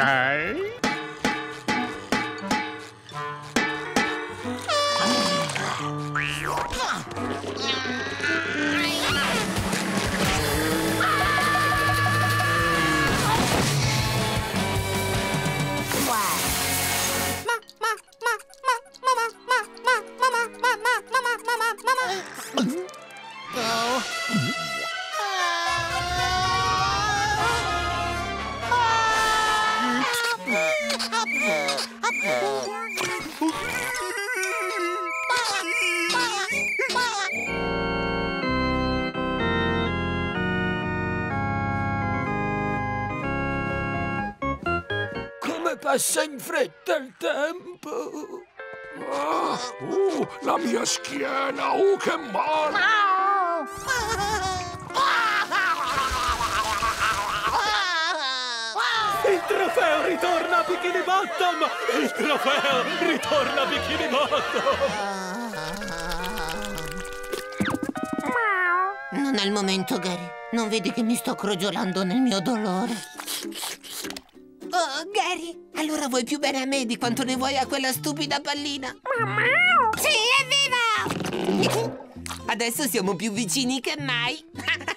Okay. Mama, mama. Come passa in fretta il tempo? Ah, uh, la mia schiena, uh, che male! Il trofeo ritorna a Bikini Bottom! Il trofeo ritorna a Bikini Bottom! Non è il momento, Gary. Non vedi che mi sto crogiolando nel mio dolore? Oh, Gary, allora vuoi più bene a me di quanto ne vuoi a quella stupida pallina? Sì, evviva! Adesso siamo più vicini che mai.